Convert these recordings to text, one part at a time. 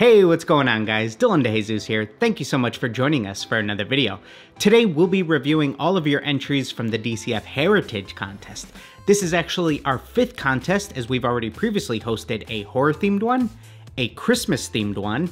Hey, what's going on guys? Dillon DeJesus here. Thank you so much for joining us for another video. Today we'll be reviewing all of your entries from the DCF Heritage Contest. This is actually our fifth contest as we've already previously hosted a horror themed one, a Christmas themed one,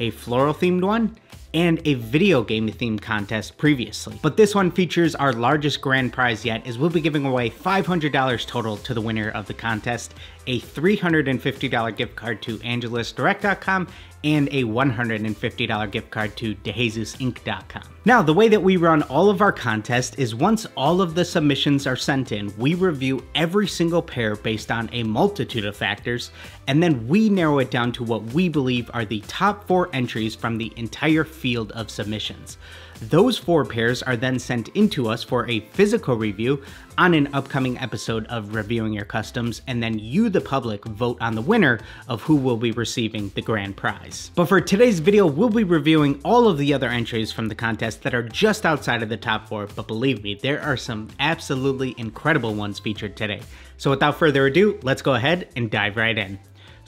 a floral themed one, and a video game themed contest previously. But this one features our largest grand prize yet as we'll be giving away $500 total to the winner of the contest, a $350 gift card to angelusdirect.com and a $150 gift card to DeJesusInc.com. Now, the way that we run all of our contests is once all of the submissions are sent in, we review every single pair based on a multitude of factors, and then we narrow it down to what we believe are the top four entries from the entire field of submissions. Those four pairs are then sent into us for a physical review on an upcoming episode of Reviewing Your Customs, and then you, the public, vote on the winner of who will be receiving the grand prize. But for today's video, we'll be reviewing all of the other entries from the contest that are just outside of the top four, but believe me, there are some absolutely incredible ones featured today. So without further ado, let's go ahead and dive right in.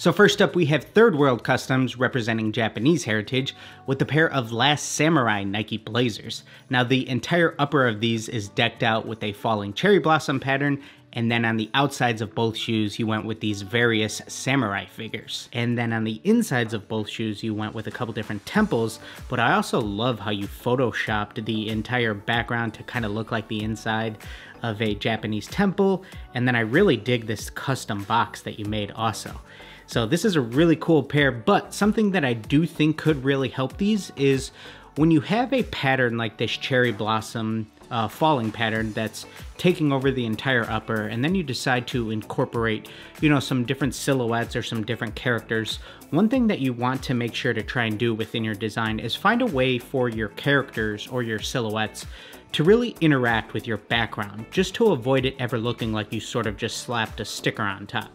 So first up we have Third World Customs representing Japanese heritage with a pair of Last Samurai Nike Blazers. Now the entire upper of these is decked out with a falling cherry blossom pattern and then on the outsides of both shoes you went with these various samurai figures. And then on the insides of both shoes you went with a couple different temples, but I also love how you photoshopped the entire background to kind of look like the inside of a Japanese temple, and then I really dig this custom box that you made also. So this is a really cool pair, but something that I do think could really help these is when you have a pattern like this cherry blossom uh, falling pattern that's taking over the entire upper and then you decide to incorporate you know some different silhouettes or some different characters one thing that you want to make sure to try and do within your design is find a way for your characters or your silhouettes to really interact with your background just to avoid it ever looking like you sort of just slapped a sticker on top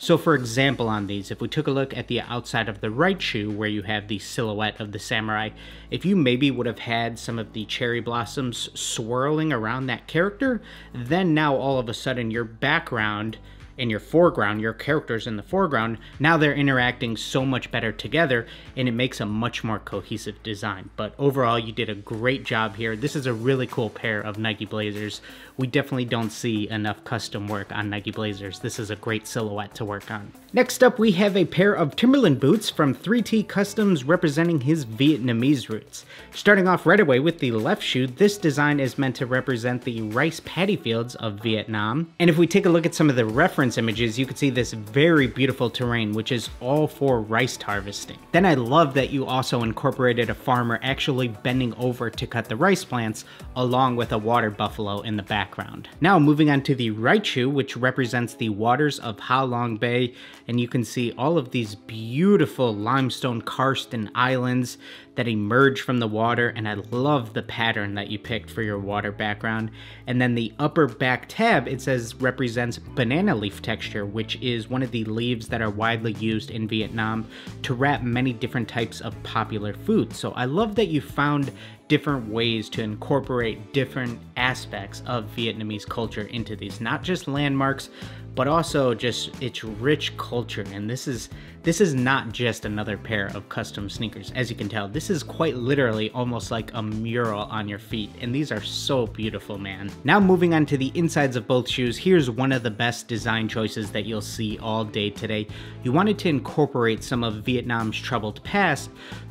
so for example on these, if we took a look at the outside of the right shoe where you have the silhouette of the samurai, if you maybe would have had some of the cherry blossoms swirling around that character, then now all of a sudden your background in your foreground, your characters in the foreground, now they're interacting so much better together and it makes a much more cohesive design. But overall, you did a great job here. This is a really cool pair of Nike Blazers. We definitely don't see enough custom work on Nike Blazers. This is a great silhouette to work on. Next up, we have a pair of Timberland boots from 3T Customs representing his Vietnamese roots. Starting off right away with the left shoe, this design is meant to represent the rice paddy fields of Vietnam. And if we take a look at some of the reference images, you can see this very beautiful terrain, which is all for rice harvesting. Then I love that you also incorporated a farmer actually bending over to cut the rice plants, along with a water buffalo in the background. Now moving on to the right shoe, which represents the waters of Ha Long Bay, and you can see all of these beautiful limestone karst and islands that emerge from the water, and I love the pattern that you picked for your water background. And then the upper back tab, it says represents banana leaf texture, which is one of the leaves that are widely used in Vietnam to wrap many different types of popular foods. So I love that you found different ways to incorporate different aspects of Vietnamese culture into these, not just landmarks, but also just its rich culture. And this is this is not just another pair of custom sneakers. As you can tell, this is quite literally almost like a mural on your feet. And these are so beautiful, man. Now moving on to the insides of both shoes, here's one of the best design choices that you'll see all day today. You wanted to incorporate some of Vietnam's troubled past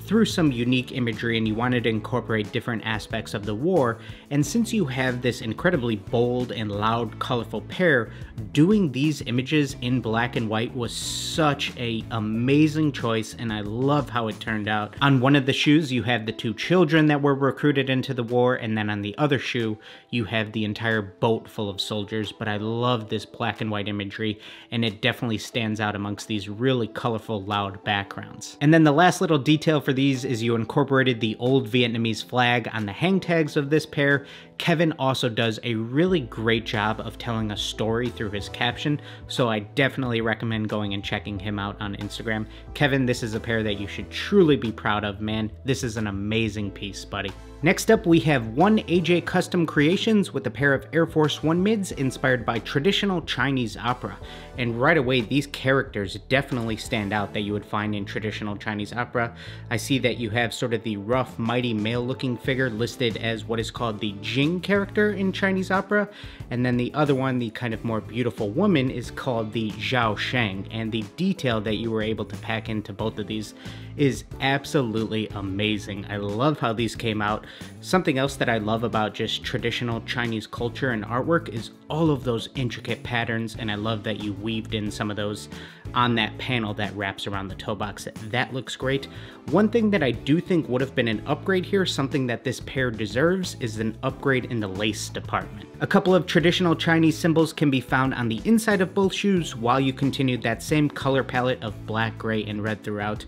through some unique imagery and you wanted to incorporate different aspects of the war. And since you have this incredibly bold and loud, colorful pair, doing these images in black and white was such a amazing choice and I love how it turned out. On one of the shoes, you have the two children that were recruited into the war, and then on the other shoe, you have the entire boat full of soldiers, but I love this black and white imagery, and it definitely stands out amongst these really colorful, loud backgrounds. And then the last little detail for these is you incorporated the old Vietnamese flag on the hang tags of this pair. Kevin also does a really great job of telling a story through his caption, so I definitely recommend going and checking him out on Instagram. Kevin, this is a pair that you should truly be proud of, man. This is an amazing piece, buddy. Next up, we have one AJ Custom Creations with a pair of Air Force One mids inspired by traditional Chinese opera. And right away, these characters definitely stand out that you would find in traditional Chinese opera. I see that you have sort of the rough, mighty male looking figure listed as what is called the Jing character in Chinese opera. And then the other one, the kind of more beautiful woman, is called the Zhao Sheng. And the detail that you were able to pack into both of these is absolutely amazing. I love how these came out. Something else that I love about just traditional Chinese culture and artwork is all of those intricate patterns, and I love that you weaved in some of those on that panel that wraps around the toe box. That looks great. One thing that I do think would have been an upgrade here, something that this pair deserves, is an upgrade in the lace department. A couple of traditional Chinese symbols can be found on the inside of both shoes while you continue that same color palette of black, gray, and red throughout.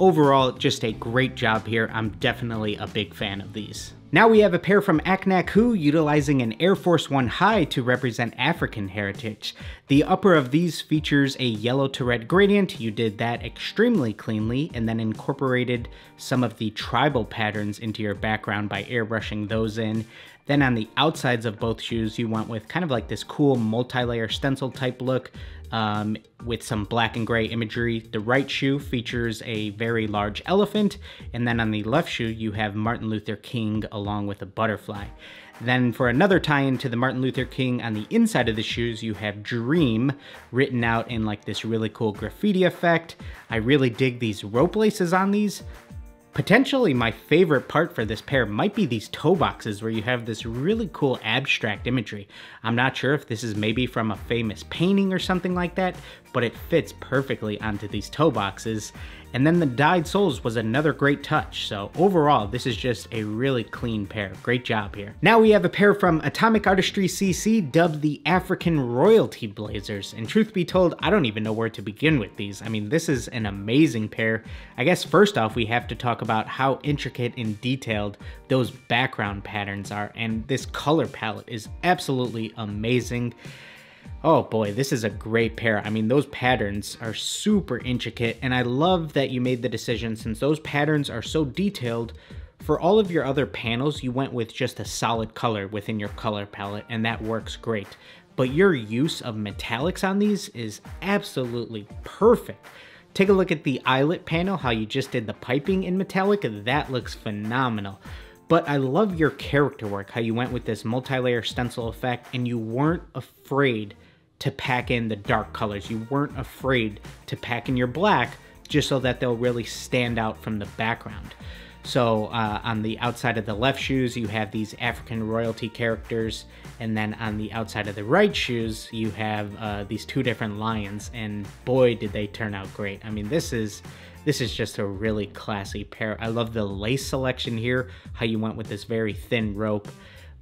Overall, just a great job here. I'm definitely a big fan of these. Now we have a pair from Aknak Hu utilizing an Air Force One high to represent African heritage. The upper of these features a yellow to red gradient. You did that extremely cleanly and then incorporated some of the tribal patterns into your background by airbrushing those in. Then on the outsides of both shoes, you went with kind of like this cool multi-layer stencil type look um, with some black and gray imagery. The right shoe features a very large elephant, and then on the left shoe, you have Martin Luther King along with a butterfly. Then for another tie-in to the Martin Luther King, on the inside of the shoes, you have Dream written out in like this really cool graffiti effect. I really dig these rope laces on these. Potentially my favorite part for this pair might be these toe boxes where you have this really cool abstract imagery. I'm not sure if this is maybe from a famous painting or something like that, but it fits perfectly onto these toe boxes. And then the dyed soles was another great touch. So overall, this is just a really clean pair. Great job here. Now we have a pair from Atomic Artistry CC dubbed the African Royalty Blazers. And truth be told, I don't even know where to begin with these. I mean, this is an amazing pair. I guess first off, we have to talk about how intricate and detailed those background patterns are. And this color palette is absolutely amazing. Oh boy, this is a great pair. I mean, those patterns are super intricate, and I love that you made the decision since those patterns are so detailed. For all of your other panels, you went with just a solid color within your color palette, and that works great. But your use of metallics on these is absolutely perfect. Take a look at the eyelet panel, how you just did the piping in metallic, that looks phenomenal. But I love your character work, how you went with this multi-layer stencil effect and you weren't afraid to pack in the dark colors. You weren't afraid to pack in your black just so that they'll really stand out from the background. So uh, on the outside of the left shoes, you have these African royalty characters, and then on the outside of the right shoes, you have uh, these two different lions. And boy, did they turn out great! I mean, this is this is just a really classy pair. I love the lace selection here, how you went with this very thin rope.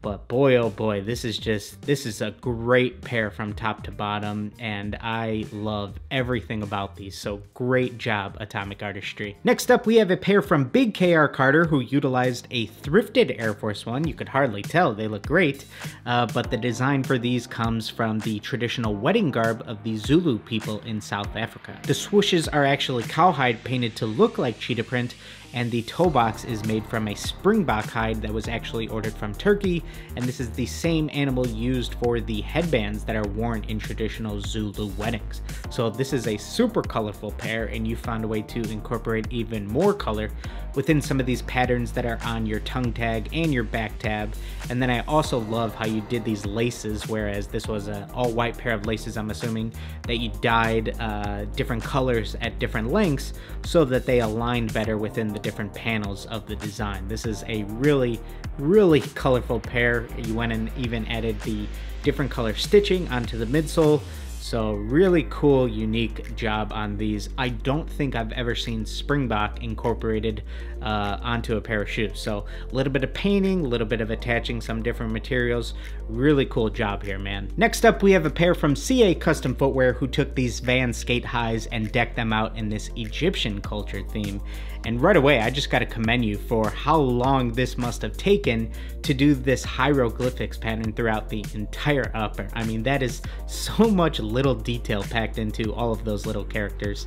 But boy, oh boy, this is just, this is a great pair from top to bottom, and I love everything about these, so great job, Atomic Artistry. Next up, we have a pair from Big KR Carter, who utilized a thrifted Air Force One. You could hardly tell, they look great, uh, but the design for these comes from the traditional wedding garb of the Zulu people in South Africa. The swooshes are actually cowhide painted to look like cheetah print, and the toe box is made from a springbok hide that was actually ordered from Turkey, and this is the same animal used for the headbands that are worn in traditional Zulu weddings. So this is a super colorful pair, and you found a way to incorporate even more color within some of these patterns that are on your tongue tag and your back tab. And then I also love how you did these laces, whereas this was an all white pair of laces, I'm assuming, that you dyed uh, different colors at different lengths so that they aligned better within the different panels of the design. This is a really, really colorful pair. You went and even added the different color stitching onto the midsole so really cool, unique job on these. I don't think I've ever seen Springbok incorporated uh, onto a pair of shoes. So a little bit of painting, a little bit of attaching some different materials. Really cool job here, man. Next up, we have a pair from CA Custom Footwear who took these Van Skate Highs and decked them out in this Egyptian culture theme. And right away, I just gotta commend you for how long this must have taken to do this hieroglyphics pattern throughout the entire upper. I mean, that is so much little detail packed into all of those little characters.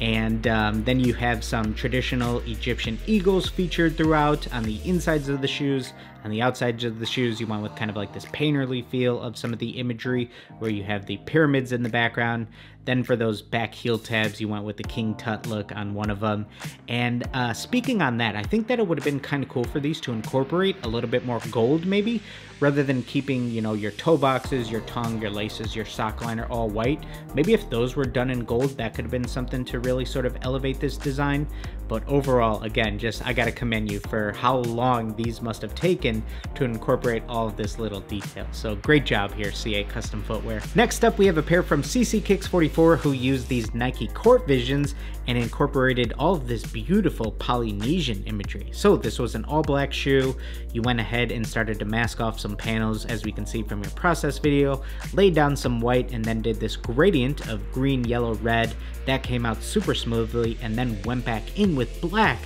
And um, then you have some traditional Egyptian eagles featured throughout on the insides of the shoes. On the outsides of the shoes, you went with kind of like this painterly feel of some of the imagery, where you have the pyramids in the background. Then for those back heel tabs, you went with the King Tut look on one of them. And uh, speaking on that, I think that it would have been kind of cool for these to incorporate a little bit more gold maybe, rather than keeping, you know, your toe boxes, your tongue, your laces, your sock liner all white. Maybe if those were done in gold, that could have been something to really sort of elevate this design. But overall, again, just I gotta commend you for how long these must have taken to incorporate all of this little detail. So great job here, CA Custom Footwear. Next up, we have a pair from CC Kicks 44 who used these Nike Court Visions and incorporated all of this beautiful Polynesian imagery. So this was an all black shoe. You went ahead and started to mask off some panels as we can see from your process video, laid down some white and then did this gradient of green, yellow, red. That came out super smoothly and then went back in with black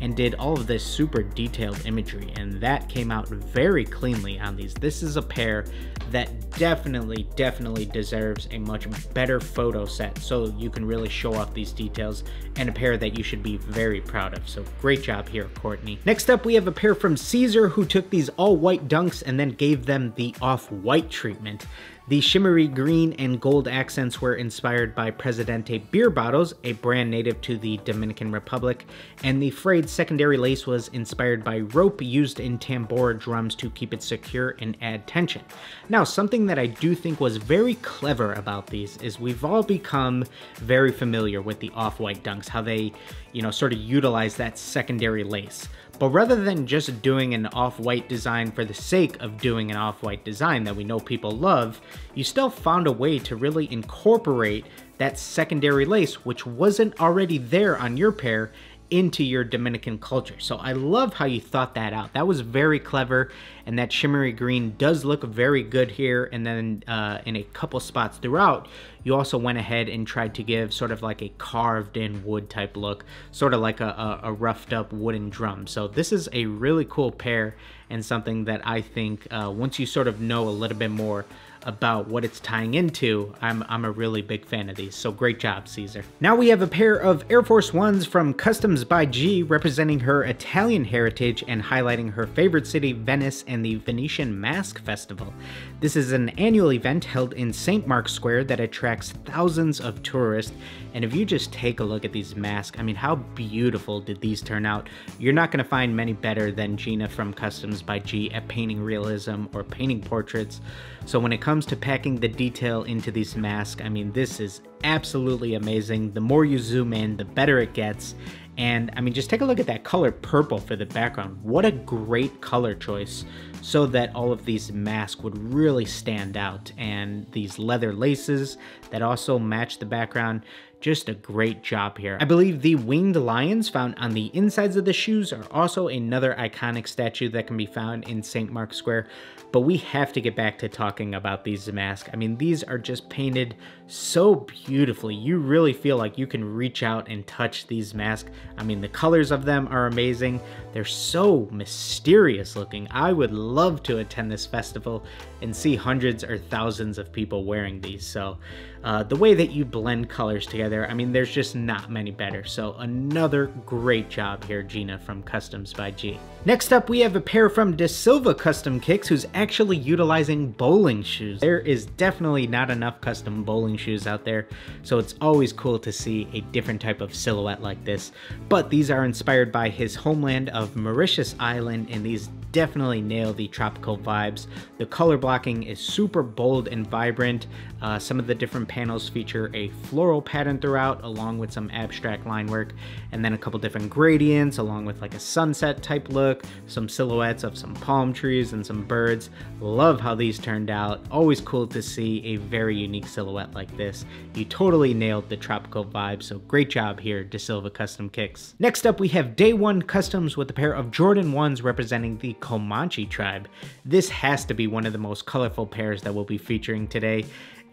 and did all of this super detailed imagery and that came out very cleanly on these. This is a pair that definitely, definitely deserves a much better photo set so you can really show off these details and a pair that you should be very proud of. So great job here, Courtney. Next up, we have a pair from Caesar who took these all white dunks and then gave them the off-white treatment. The shimmery green and gold accents were inspired by Presidente beer bottles, a brand native to the Dominican Republic, and the frayed secondary lace was inspired by rope used in tambora drums to keep it secure and add tension. Now, something that I do think was very clever about these is we've all become very familiar with the off-white dunks, how they, you know, sort of utilize that secondary lace. But rather than just doing an off-white design for the sake of doing an off-white design that we know people love, you still found a way to really incorporate that secondary lace which wasn't already there on your pair into your Dominican culture. So I love how you thought that out. That was very clever, and that shimmery green does look very good here. And then uh, in a couple spots throughout, you also went ahead and tried to give sort of like a carved in wood type look, sort of like a, a, a roughed up wooden drum. So this is a really cool pair and something that I think uh, once you sort of know a little bit more about what it's tying into, I'm, I'm a really big fan of these. So great job, Caesar. Now we have a pair of Air Force Ones from Customs by G representing her Italian heritage and highlighting her favorite city, Venice, and the Venetian Mask Festival. This is an annual event held in St. Mark's Square that attracts thousands of tourists. And if you just take a look at these masks, I mean, how beautiful did these turn out? You're not to find many better than Gina from Customs by G at painting realism or painting portraits. So when it comes to packing the detail into these masks, I mean, this is absolutely amazing. The more you zoom in, the better it gets. And I mean, just take a look at that color purple for the background. What a great color choice so that all of these masks would really stand out. And these leather laces that also match the background just a great job here. I believe the winged lions found on the insides of the shoes are also another iconic statue that can be found in St. Mark's Square, but we have to get back to talking about these masks. I mean, these are just painted so beautifully. You really feel like you can reach out and touch these masks. I mean, the colors of them are amazing. They're so mysterious looking. I would love to attend this festival and see hundreds or thousands of people wearing these. So uh, the way that you blend colors together, I mean, there's just not many better. So another great job here, Gina from Customs by G. Next up, we have a pair from De Silva Custom Kicks who's actually utilizing bowling shoes. There is definitely not enough custom bowling shoes out there, so it's always cool to see a different type of silhouette like this. But these are inspired by his homeland of Mauritius Island, and these definitely nail the tropical vibes. The color blocking is super bold and vibrant. Uh, some of the different panels feature a floral pattern throughout along with some abstract line work and then a couple different gradients along with like a sunset type look, some silhouettes of some palm trees and some birds. Love how these turned out. Always cool to see a very unique silhouette like this. You totally nailed the tropical vibe, so great job here, De Silva Custom Kicks. Next up we have Day 1 Customs with a pair of Jordan 1s representing the Comanche tribe. This has to be one of the most colorful pairs that we'll be featuring today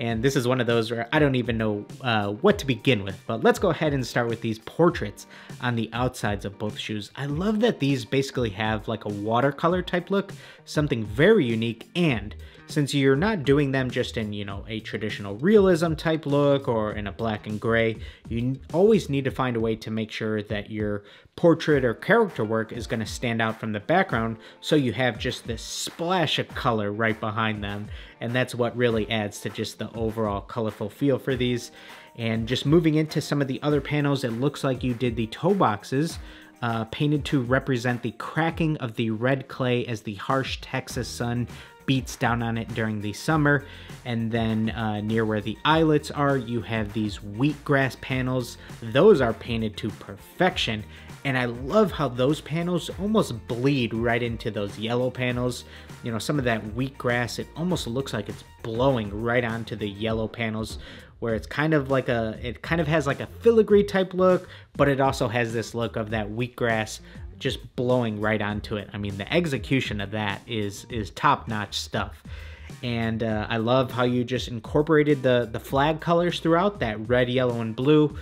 and this is one of those where I don't even know uh, what to begin with. But let's go ahead and start with these portraits on the outsides of both shoes. I love that these basically have like a watercolor type look, something very unique and since you're not doing them just in, you know, a traditional realism type look or in a black and gray, you always need to find a way to make sure that your portrait or character work is going to stand out from the background so you have just this splash of color right behind them and that's what really adds to just the overall colorful feel for these. And just moving into some of the other panels it looks like you did the toe boxes uh, painted to represent the cracking of the red clay as the harsh Texas sun beats down on it during the summer. And then uh, near where the eyelets are, you have these wheatgrass panels. Those are painted to perfection. And I love how those panels almost bleed right into those yellow panels. You know, some of that wheatgrass, it almost looks like it's blowing right onto the yellow panels where it's kind of like a, it kind of has like a filigree type look, but it also has this look of that wheatgrass just blowing right onto it. I mean, the execution of that is is top notch stuff. And uh, I love how you just incorporated the the flag colors throughout that red, yellow, and blue.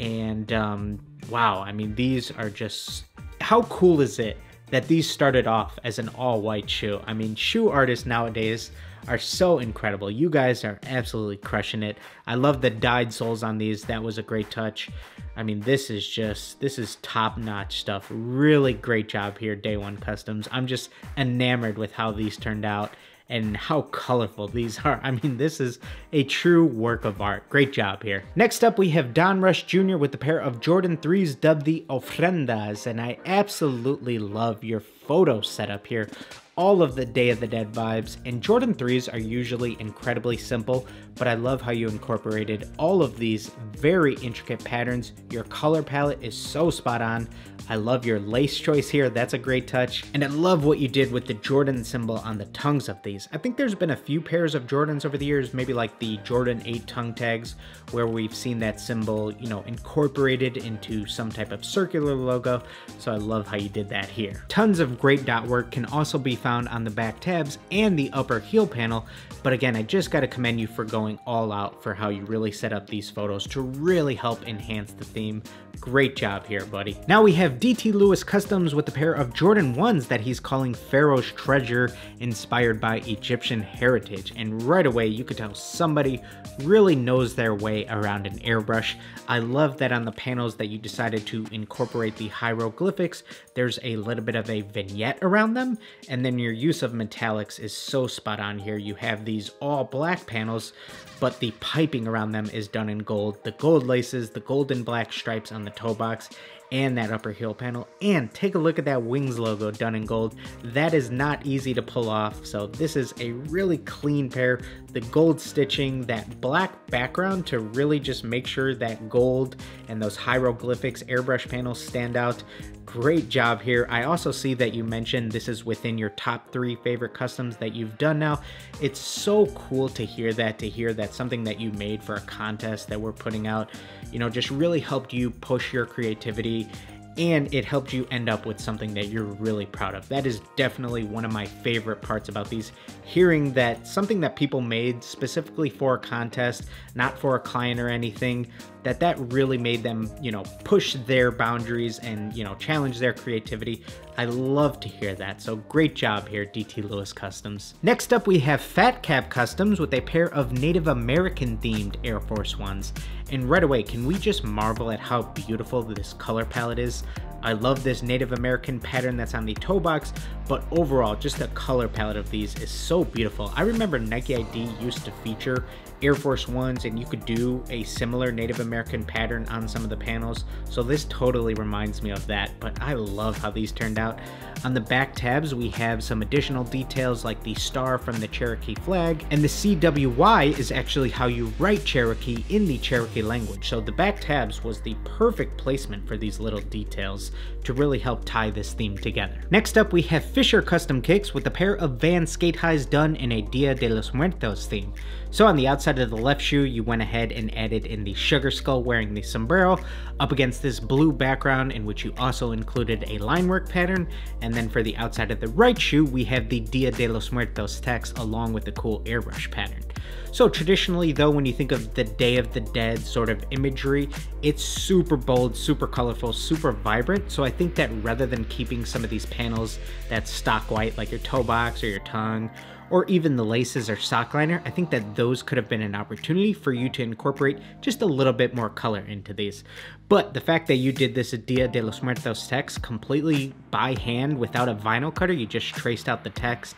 And um, wow, I mean, these are just how cool is it that these started off as an all white shoe? I mean, shoe artists nowadays are so incredible. You guys are absolutely crushing it. I love the dyed soles on these. That was a great touch. I mean, this is just, this is top-notch stuff. Really great job here, Day One Customs. I'm just enamored with how these turned out and how colorful these are. I mean, this is a true work of art. Great job here. Next up, we have Don Rush Jr. with a pair of Jordan 3s dubbed the Ofrendas, and I absolutely love your photo setup here all of the Day of the Dead vibes, and Jordan 3s are usually incredibly simple, but I love how you incorporated all of these very intricate patterns. Your color palette is so spot on. I love your lace choice here, that's a great touch. And I love what you did with the Jordan symbol on the tongues of these. I think there's been a few pairs of Jordans over the years, maybe like the Jordan 8 tongue tags, where we've seen that symbol, you know, incorporated into some type of circular logo. So I love how you did that here. Tons of great dot work can also be found on the back tabs and the upper heel panel, but again, I just gotta commend you for going all out for how you really set up these photos to really help enhance the theme. Great job here, buddy. Now we have DT Lewis Customs with a pair of Jordan 1s that he's calling Pharaoh's Treasure, inspired by Egyptian heritage. And right away, you could tell somebody really knows their way around an airbrush. I love that on the panels that you decided to incorporate the hieroglyphics, there's a little bit of a vignette around them. And then your use of metallics is so spot on here. You have these all black panels, but the piping around them is done in gold. The gold laces, the golden black stripes on the toe box, and that upper heel panel. And take a look at that wings logo done in gold. That is not easy to pull off. So this is a really clean pair. The gold stitching, that black background to really just make sure that gold and those hieroglyphics airbrush panels stand out. Great job here. I also see that you mentioned this is within your top three favorite customs that you've done now. It's so cool to hear that, to hear that something that you made for a contest that we're putting out, you know, just really helped you push your creativity and it helped you end up with something that you're really proud of. That is definitely one of my favorite parts about these, hearing that something that people made specifically for a contest, not for a client or anything, that that really made them, you know, push their boundaries and, you know, challenge their creativity. I love to hear that. So great job here, DT Lewis Customs. Next up, we have Fat Cab Customs with a pair of Native American themed Air Force Ones. And right away, can we just marvel at how beautiful this color palette is? I love this Native American pattern that's on the toe box, but overall, just the color palette of these is so beautiful. I remember Nike ID used to feature Air Force Ones and you could do a similar Native American pattern on some of the panels. So this totally reminds me of that, but I love how these turned out. On the back tabs, we have some additional details like the star from the Cherokee flag, and the CWY is actually how you write Cherokee in the Cherokee language. So the back tabs was the perfect placement for these little details to really help tie this theme together. Next up, we have Fisher Custom Kicks with a pair of Van skate highs done in a Dia de los Muertos theme. So on the outside of the left shoe, you went ahead and added in the sugar skull wearing the sombrero up against this blue background in which you also included a line work pattern. And then for the outside of the right shoe, we have the Dia de los Muertos text along with the cool airbrush pattern. So traditionally though, when you think of the Day of the Dead sort of imagery, it's super bold, super colorful, super vibrant. So I think that rather than keeping some of these panels that stock white, like your toe box or your tongue, or even the laces or sock liner, I think that those could have been an opportunity for you to incorporate just a little bit more color into these. But the fact that you did this Dia de los Muertos text completely by hand without a vinyl cutter, you just traced out the text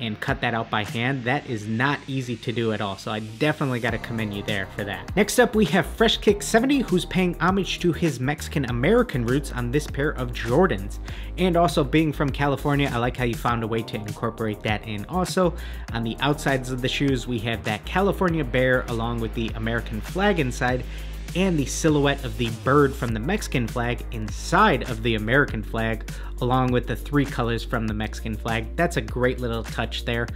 and cut that out by hand, that is not easy to do at all. So I definitely got to commend you there for that. Next up, we have Fresh Kick 70, who's paying homage to his Mexican American roots on this pair of Jordans. And also being from California, I like how you found a way to incorporate that in. Also, on the outsides of the shoes, we have that California bear along with the American flag inside and the silhouette of the bird from the Mexican flag inside of the American flag, along with the three colors from the Mexican flag. That's a great little touch there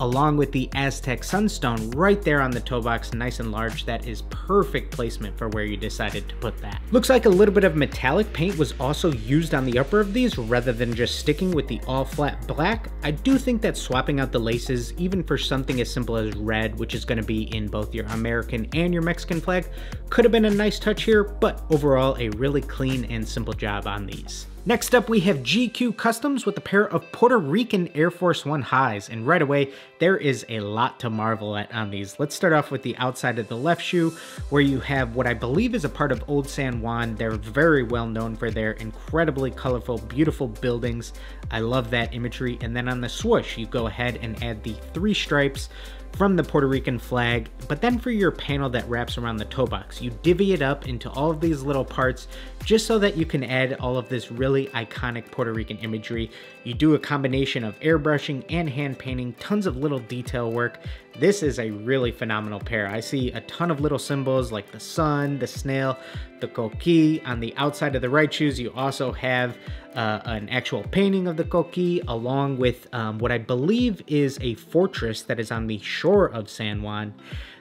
along with the Aztec Sunstone right there on the toe box, nice and large. That is perfect placement for where you decided to put that. Looks like a little bit of metallic paint was also used on the upper of these rather than just sticking with the all flat black. I do think that swapping out the laces, even for something as simple as red, which is gonna be in both your American and your Mexican flag, could have been a nice touch here, but overall a really clean and simple job on these. Next up, we have GQ Customs with a pair of Puerto Rican Air Force One highs, and right away, there is a lot to marvel at on these. Let's start off with the outside of the left shoe, where you have what I believe is a part of Old San Juan. They're very well known for their incredibly colorful, beautiful buildings. I love that imagery. And then on the swoosh, you go ahead and add the three stripes from the Puerto Rican flag, but then for your panel that wraps around the toe box, you divvy it up into all of these little parts just so that you can add all of this really iconic Puerto Rican imagery. You do a combination of airbrushing and hand painting, tons of little detail work. This is a really phenomenal pair. I see a ton of little symbols like the sun, the snail, the coqui. On the outside of the right shoes, you also have uh, an actual painting of the coqui along with um, what I believe is a fortress that is on the shore of San Juan.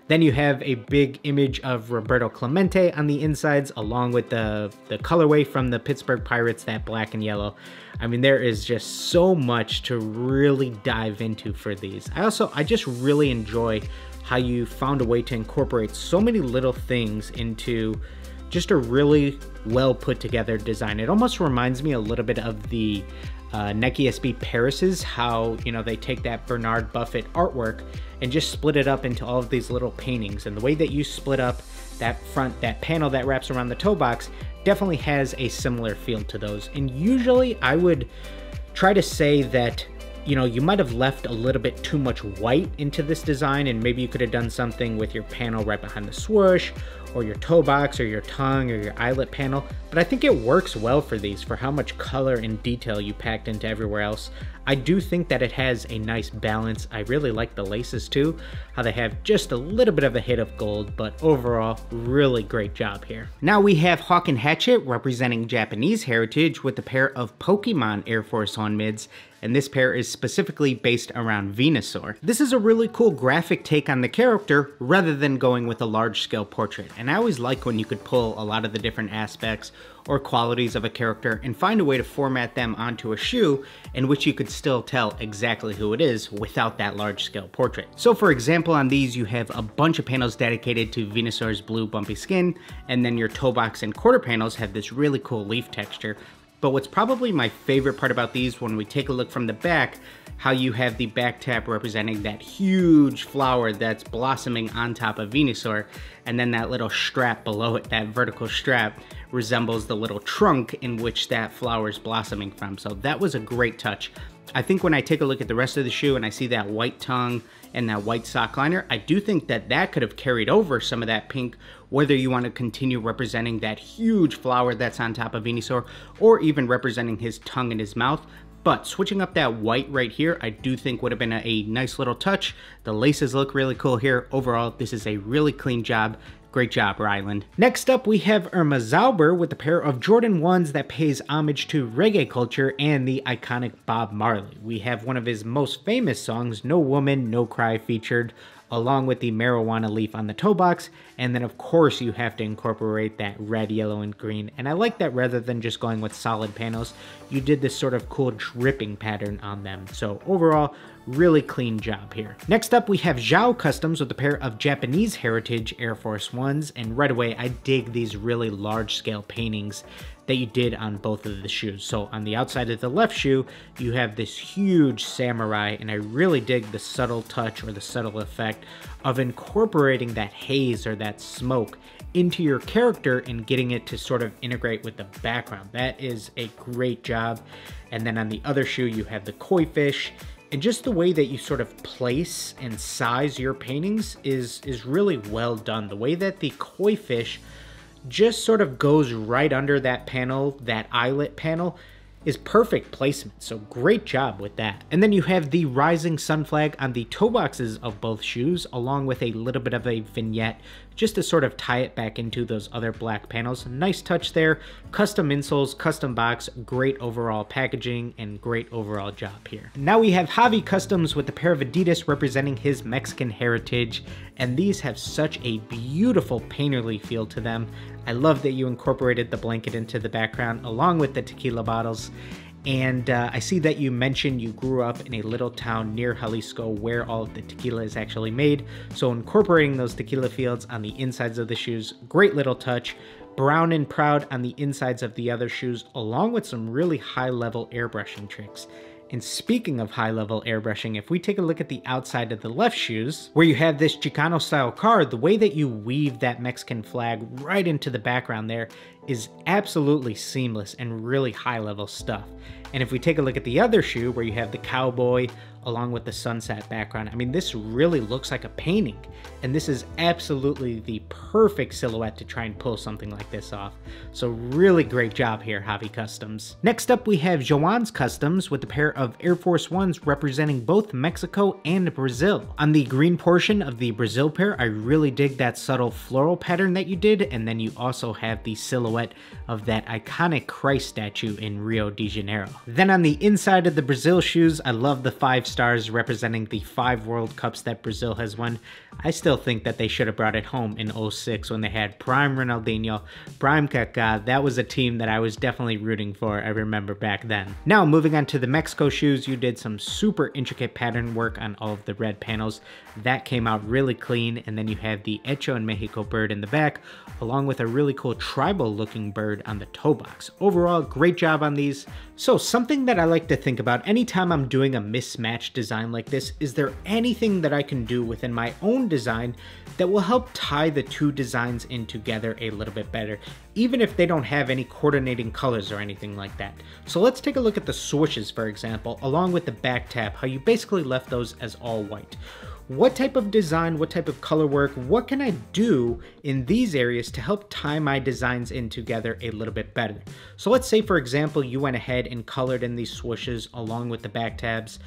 Then you have a big image of Roberto Clemente on the insides, along with the, the colorway from the Pittsburgh Pirates, that black and yellow. I mean, there is just so much to really dive into for these. I also, I just really enjoy how you found a way to incorporate so many little things into just a really well put together design. It almost reminds me a little bit of the uh, Nike SB Paris's, how, you know, they take that Bernard Buffet artwork and just split it up into all of these little paintings. And the way that you split up that front, that panel that wraps around the toe box definitely has a similar feel to those. And usually I would try to say that you know, you might have left a little bit too much white into this design and maybe you could have done something with your panel right behind the swoosh or your toe box or your tongue or your eyelet panel, but I think it works well for these for how much color and detail you packed into everywhere else. I do think that it has a nice balance. I really like the laces too, how they have just a little bit of a hit of gold, but overall, really great job here. Now we have Hawk and Hatchet representing Japanese heritage with a pair of Pokemon Air Force One mids and this pair is specifically based around Venusaur. This is a really cool graphic take on the character rather than going with a large scale portrait, and I always like when you could pull a lot of the different aspects or qualities of a character and find a way to format them onto a shoe in which you could still tell exactly who it is without that large scale portrait. So for example on these you have a bunch of panels dedicated to Venusaur's blue bumpy skin and then your toe box and quarter panels have this really cool leaf texture but what's probably my favorite part about these when we take a look from the back, how you have the back tab representing that huge flower that's blossoming on top of Venusaur, and then that little strap below it, that vertical strap, resembles the little trunk in which that flower is blossoming from. So that was a great touch. I think when I take a look at the rest of the shoe and I see that white tongue and that white sock liner, I do think that that could have carried over some of that pink, whether you want to continue representing that huge flower that's on top of Venusaur, or even representing his tongue and his mouth. But switching up that white right here, I do think would have been a, a nice little touch. The laces look really cool here. Overall, this is a really clean job. Great job, Ryland. Next up, we have Irma Zauber with a pair of Jordan 1s that pays homage to reggae culture and the iconic Bob Marley. We have one of his most famous songs, No Woman, No Cry, featured along with the marijuana leaf on the toe box. And then of course you have to incorporate that red, yellow, and green. And I like that rather than just going with solid panels, you did this sort of cool dripping pattern on them. So overall, really clean job here. Next up, we have Zhao Customs with a pair of Japanese Heritage Air Force Ones. And right away, I dig these really large scale paintings that you did on both of the shoes. So on the outside of the left shoe, you have this huge samurai, and I really dig the subtle touch or the subtle effect of incorporating that haze or that smoke into your character and getting it to sort of integrate with the background. That is a great job. And then on the other shoe, you have the koi fish. And just the way that you sort of place and size your paintings is, is really well done. The way that the koi fish just sort of goes right under that panel, that eyelet panel, is perfect placement. So great job with that. And then you have the rising sun flag on the toe boxes of both shoes, along with a little bit of a vignette just to sort of tie it back into those other black panels. Nice touch there. Custom insoles, custom box, great overall packaging, and great overall job here. Now we have Javi Customs with a pair of Adidas representing his Mexican heritage, and these have such a beautiful painterly feel to them. I love that you incorporated the blanket into the background along with the tequila bottles. And uh, I see that you mentioned you grew up in a little town near Jalisco where all of the tequila is actually made. So incorporating those tequila fields on the insides of the shoes, great little touch. Brown and proud on the insides of the other shoes, along with some really high level airbrushing tricks. And speaking of high level airbrushing, if we take a look at the outside of the left shoes, where you have this Chicano style card, the way that you weave that Mexican flag right into the background there is absolutely seamless and really high level stuff. And if we take a look at the other shoe where you have the cowboy along with the sunset background. I mean, this really looks like a painting, and this is absolutely the perfect silhouette to try and pull something like this off. So really great job here, Javi Customs. Next up, we have Joan's Customs with a pair of Air Force Ones representing both Mexico and Brazil. On the green portion of the Brazil pair, I really dig that subtle floral pattern that you did, and then you also have the silhouette of that iconic Christ statue in Rio de Janeiro. Then on the inside of the Brazil shoes, I love the five stars representing the five World Cups that Brazil has won. I still think that they should have brought it home in 06 when they had Prime Ronaldinho, Prime Kaká. That was a team that I was definitely rooting for, I remember back then. Now moving on to the Mexico shoes, you did some super intricate pattern work on all of the red panels. That came out really clean, and then you have the Hecho in Mexico bird in the back, along with a really cool tribal looking bird on the toe box. Overall, great job on these. So something that I like to think about anytime I'm doing a mismatched design like this, is there anything that I can do within my own design that will help tie the two designs in together a little bit better, even if they don't have any coordinating colors or anything like that. So let's take a look at the swooshes, for example, along with the back tab, how you basically left those as all white what type of design, what type of color work, what can I do in these areas to help tie my designs in together a little bit better. So let's say for example, you went ahead and colored in these swooshes along with the back tabs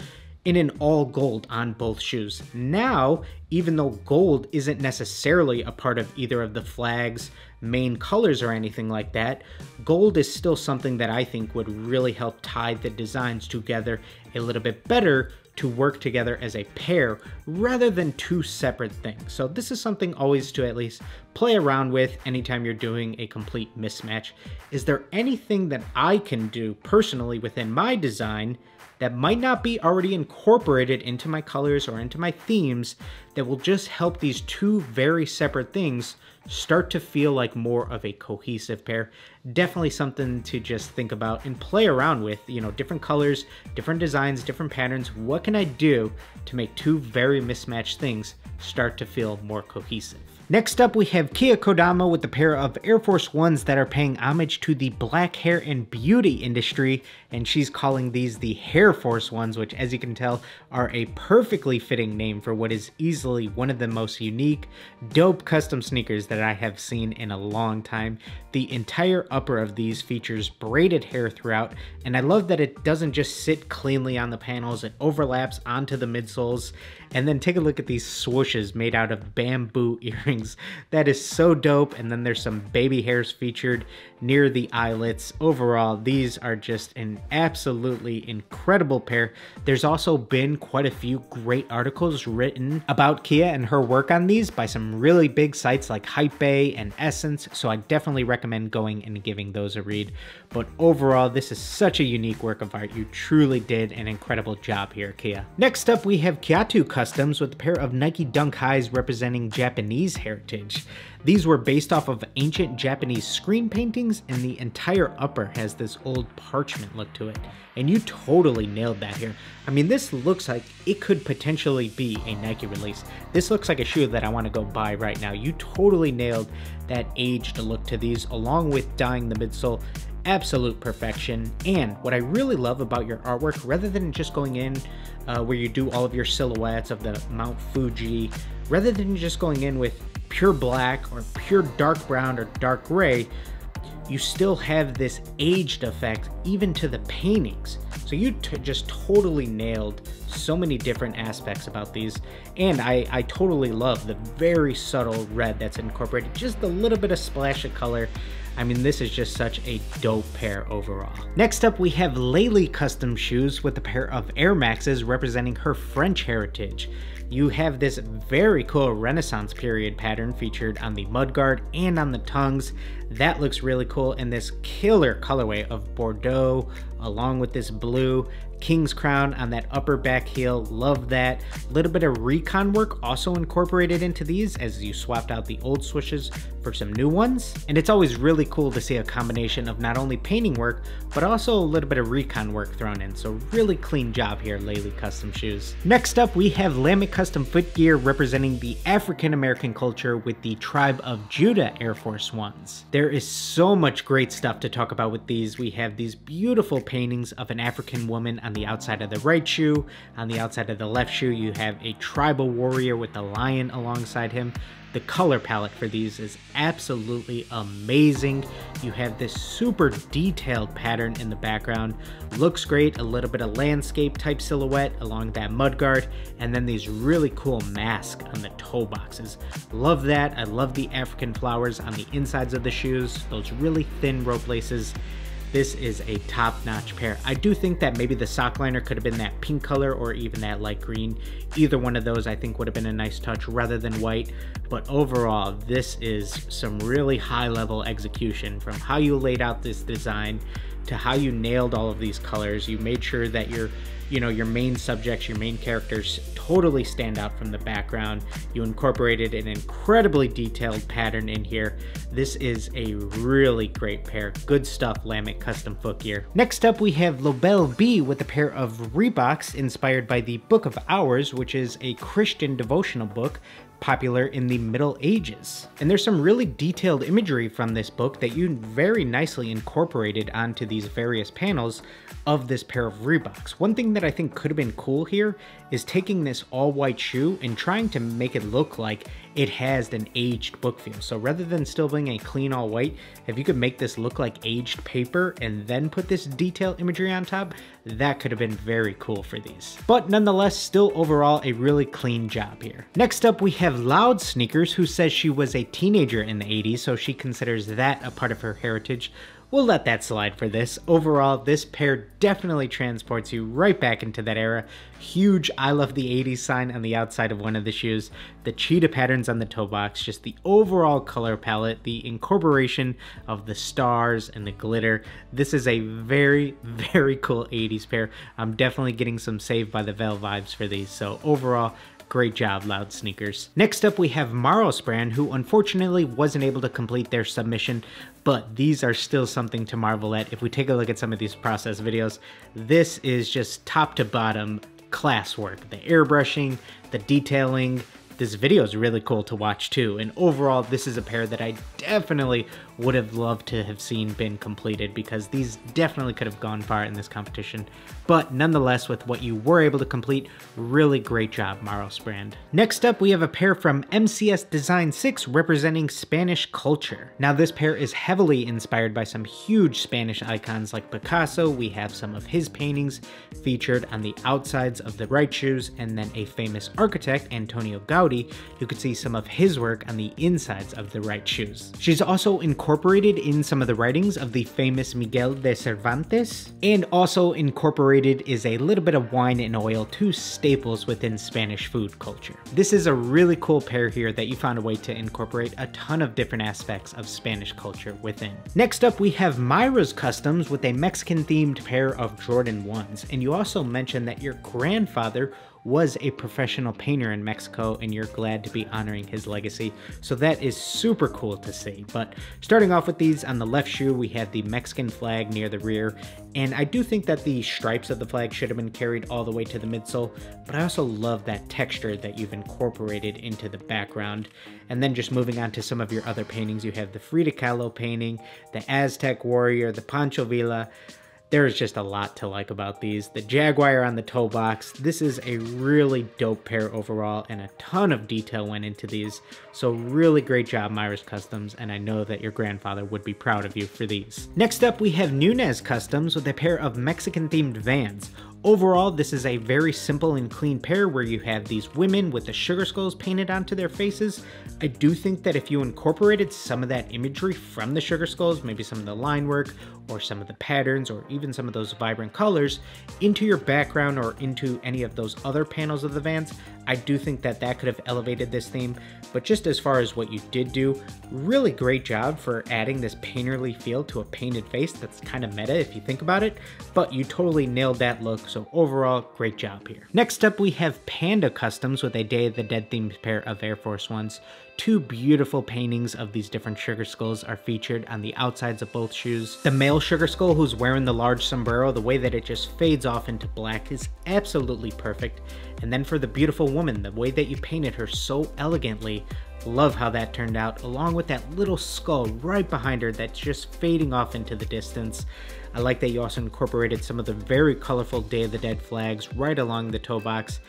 in an all gold on both shoes. Now, even though gold isn't necessarily a part of either of the flag's main colors or anything like that, gold is still something that I think would really help tie the designs together a little bit better to work together as a pair rather than two separate things. So this is something always to at least play around with anytime you're doing a complete mismatch. Is there anything that I can do personally within my design that might not be already incorporated into my colors or into my themes that will just help these two very separate things start to feel like more of a cohesive pair. Definitely something to just think about and play around with, you know, different colors, different designs, different patterns. What can I do to make two very mismatched things start to feel more cohesive? Next up, we have Kia Kodama with a pair of Air Force Ones that are paying homage to the black hair and beauty industry, and she's calling these the Hair Force Ones, which as you can tell are a perfectly fitting name for what is easily one of the most unique, dope custom sneakers that I have seen in a long time. The entire upper of these features braided hair throughout, and I love that it doesn't just sit cleanly on the panels, it overlaps onto the midsoles. And then take a look at these swooshes made out of bamboo earrings. That is so dope. And then there's some baby hairs featured near the eyelets. Overall, these are just an absolutely incredible pair. There's also been quite a few great articles written about Kia and her work on these by some really big sites like Hypebae and Essence, so I definitely recommend going and giving those a read. But overall, this is such a unique work of art. You truly did an incredible job here, Kia. Next up, we have Kiatu Customs with a pair of Nike Dunk Highs representing Japanese heritage. These were based off of ancient Japanese screen paintings and the entire upper has this old parchment look to it. And you totally nailed that here. I mean, this looks like it could potentially be a Nike release. This looks like a shoe that I want to go buy right now. You totally nailed that aged look to these along with dyeing the midsole absolute perfection. And what I really love about your artwork, rather than just going in uh, where you do all of your silhouettes of the Mount Fuji, rather than just going in with pure black or pure dark brown or dark gray, you still have this aged effect even to the paintings. So you just totally nailed so many different aspects about these. And I, I totally love the very subtle red that's incorporated, just a little bit of splash of color I mean, this is just such a dope pair overall. Next up, we have Laylee Custom Shoes with a pair of Air Maxes representing her French heritage. You have this very cool Renaissance period pattern featured on the mudguard and on the tongues. That looks really cool, and this killer colorway of Bordeaux along with this blue King's Crown on that upper back heel. Love that. A little bit of recon work also incorporated into these as you swapped out the old swishes for some new ones. And it's always really cool to see a combination of not only painting work, but also a little bit of recon work thrown in. So really clean job here, Laylee Custom Shoes. Next up, we have Lamit Custom Footgear representing the African American culture with the Tribe of Judah Air Force Ones. There is so much great stuff to talk about with these. We have these beautiful paintings of an African woman on the outside of the right shoe. On the outside of the left shoe, you have a tribal warrior with a lion alongside him. The color palette for these is absolutely amazing. You have this super detailed pattern in the background. Looks great, a little bit of landscape type silhouette along that mudguard, and then these really cool masks on the toe boxes. Love that. I love the African flowers on the insides of the shoes, those really thin rope laces this is a top-notch pair. I do think that maybe the sock liner could have been that pink color or even that light green. Either one of those I think would have been a nice touch rather than white. But overall, this is some really high-level execution from how you laid out this design to how you nailed all of these colors. You made sure that your you know your main subjects your main characters totally stand out from the background. You incorporated an incredibly detailed pattern in here. This is a really great pair. Good stuff Lamit custom footgear next up we have Lobel B with a pair of Reeboks inspired by the Book of Hours which is a Christian devotional book popular in the Middle Ages. And there's some really detailed imagery from this book that you very nicely incorporated onto these various panels of this pair of Reeboks. One thing that I think could have been cool here is taking this all white shoe and trying to make it look like it has an aged book feel. So rather than still being a clean all white, if you could make this look like aged paper and then put this detail imagery on top, that could have been very cool for these. But nonetheless, still overall a really clean job here. Next up, we have Loud Sneakers, who says she was a teenager in the 80s, so she considers that a part of her heritage, We'll let that slide for this. Overall, this pair definitely transports you right back into that era. Huge I love the 80s sign on the outside of one of the shoes, the cheetah patterns on the toe box, just the overall color palette, the incorporation of the stars and the glitter. This is a very, very cool 80s pair. I'm definitely getting some Saved by the Bell vibes for these. So overall, Great job, Loud Sneakers. Next up, we have Maros brand, who unfortunately wasn't able to complete their submission, but these are still something to marvel at. If we take a look at some of these process videos, this is just top to bottom class work. The airbrushing, the detailing, this video is really cool to watch too. And overall, this is a pair that I definitely would have loved to have seen been completed because these definitely could have gone far in this competition. But nonetheless, with what you were able to complete, really great job, Maros brand. Next up, we have a pair from MCS Design 6 representing Spanish culture. Now this pair is heavily inspired by some huge Spanish icons like Picasso. We have some of his paintings featured on the outsides of the right shoes, and then a famous architect, Antonio Gaudi, you could see some of his work on the insides of the right shoes. She's also in incorporated in some of the writings of the famous Miguel de Cervantes, and also incorporated is a little bit of wine and oil, two staples within Spanish food culture. This is a really cool pair here that you found a way to incorporate a ton of different aspects of Spanish culture within. Next up, we have Myra's Customs with a Mexican themed pair of Jordan 1s, and you also mentioned that your grandfather was a professional painter in Mexico, and you're glad to be honoring his legacy. So that is super cool to see. But starting off with these, on the left shoe, we have the Mexican flag near the rear, and I do think that the stripes of the flag should have been carried all the way to the midsole, but I also love that texture that you've incorporated into the background. And then just moving on to some of your other paintings, you have the Frida Kahlo painting, the Aztec warrior, the Pancho Villa, there's just a lot to like about these. The Jaguar on the toe box, this is a really dope pair overall and a ton of detail went into these. So really great job Myers Customs and I know that your grandfather would be proud of you for these. Next up we have Nunez Customs with a pair of Mexican themed vans. Overall, this is a very simple and clean pair where you have these women with the sugar skulls painted onto their faces. I do think that if you incorporated some of that imagery from the sugar skulls, maybe some of the line work or some of the patterns or even some of those vibrant colors into your background or into any of those other panels of the vans, I do think that that could have elevated this theme, but just as far as what you did do, really great job for adding this painterly feel to a painted face that's kind of meta if you think about it, but you totally nailed that look, so overall, great job here. Next up, we have Panda Customs with a Day of the Dead themed pair of Air Force Ones. Two beautiful paintings of these different sugar skulls are featured on the outsides of both shoes. The male sugar skull who's wearing the large sombrero, the way that it just fades off into black is absolutely perfect. And then for the beautiful woman, the way that you painted her so elegantly, love how that turned out, along with that little skull right behind her that's just fading off into the distance. I like that you also incorporated some of the very colorful Day of the Dead flags right along the toe box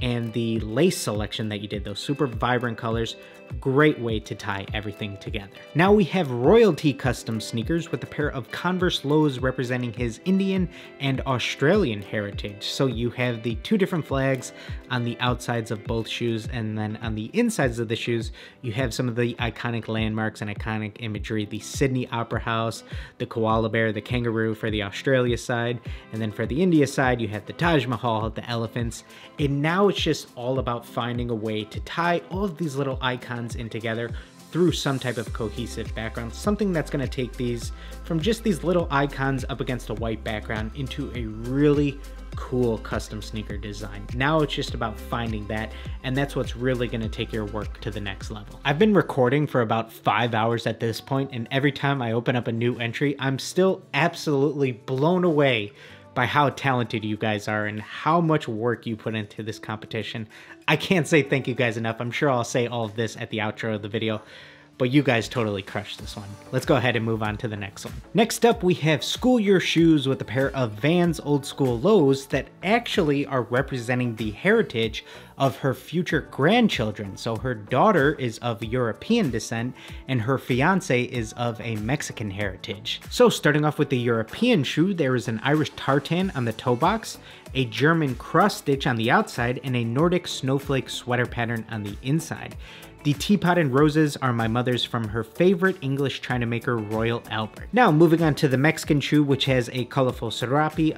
and the lace selection that you did, those super vibrant colors, great way to tie everything together. Now we have Royalty Custom sneakers with a pair of Converse lows representing his Indian and Australian heritage. So you have the two different flags on the outsides of both shoes and then on the insides of the shoes you have some of the iconic landmarks and iconic imagery, the Sydney Opera House, the koala bear, the kangaroo for the Australia side, and then for the India side you have the Taj Mahal, the elephants, and now it's just all about finding a way to tie all of these little icons in together through some type of cohesive background, something that's going to take these from just these little icons up against a white background into a really cool custom sneaker design. Now it's just about finding that, and that's what's really going to take your work to the next level. I've been recording for about five hours at this point, and every time I open up a new entry, I'm still absolutely blown away by how talented you guys are and how much work you put into this competition. I can't say thank you guys enough. I'm sure I'll say all of this at the outro of the video, but you guys totally crushed this one. Let's go ahead and move on to the next one. Next up, we have School Year Shoes with a pair of Vans Old School Lows that actually are representing the heritage of her future grandchildren. So her daughter is of European descent and her fiance is of a Mexican heritage. So starting off with the European shoe, there is an Irish tartan on the toe box, a German cross stitch on the outside, and a Nordic snowflake sweater pattern on the inside. The teapot and roses are my mother's from her favorite English china maker, Royal Albert. Now moving on to the Mexican shoe, which has a colorful serape